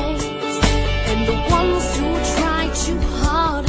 and the ones who try too hard.